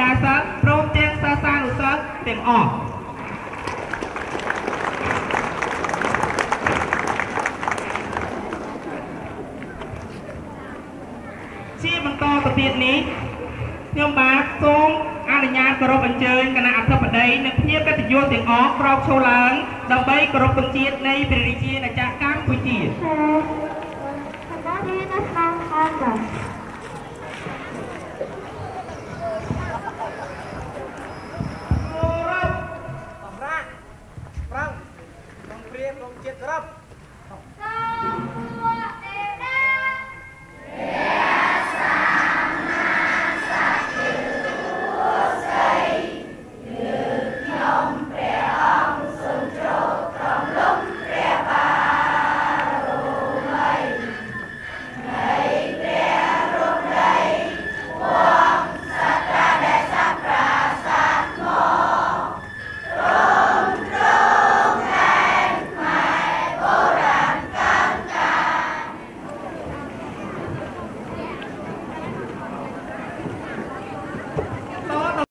តាសិស្សព្រមទាំងសិស្សានុសិស្សទាំងអស់ជាបន្តទៅទៀតនេះខ្ញុំបាទសូមអនុញ្ញាតគោរពអញ្ជើញគណៈអធិបតីនិងភ្ញៀវកិត្តិយសទាំងអស់ក្រោកឈរឡើងដើម្បីគោរពទង់ជាតិនៃព្រះរាជាណាចក្រកម្ពុជាចា ទេក្នុងជាតិក្រប